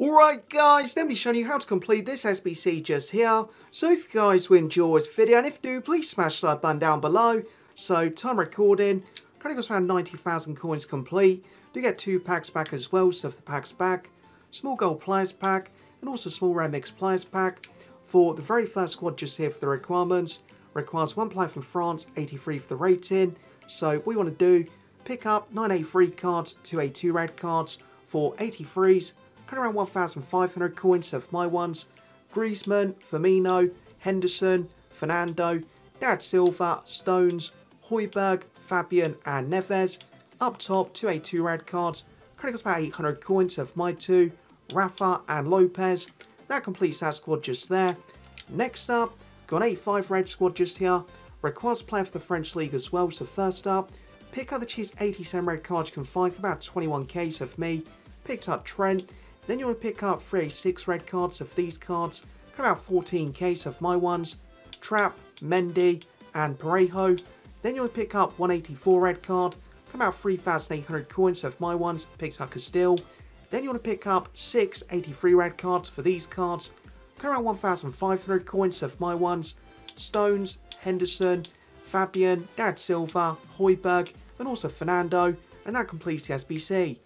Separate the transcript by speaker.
Speaker 1: Alright guys, let me show you how to complete this SBC just here. So if you guys will enjoy this video, and if you do, please smash that button down below. So time recording, currently got around 90,000 coins complete. Do get two packs back as well, so the packs back. Small gold players pack, and also small rare mix players pack. For the very first squad just here for the requirements, requires one player from France, 83 for the rating. So what we want to do, pick up 983 cards, 282 red cards for 83s, of around 1,500 coins of my ones. Griezmann, Firmino, Henderson, Fernando, Dad Silva, Stones, Højbjerg, Fabian and Neves. Up top, 282 red cards. Of got about 800 coins of my two. Rafa and Lopez. That completes that squad just there. Next up, got an 85 red squad just here. Requires a player for the French League as well. So first up, pick up the cheese 87 red cards you can find for about 21k of me. Picked up Trent. Then you want to pick up three six red cards of these cards, come about 14 case of my ones, Trapp, Mendy, and Parejo. Then you want to pick up 184 red card, come about 3,800 coins of my ones, picked up Casteels. Then you want to pick up 6 83 red cards for these cards, come around 1,500 coins of my ones, Stones, Henderson, Fabian, Dad Silva, Højbjerg, and also Fernando, and that completes the SBC.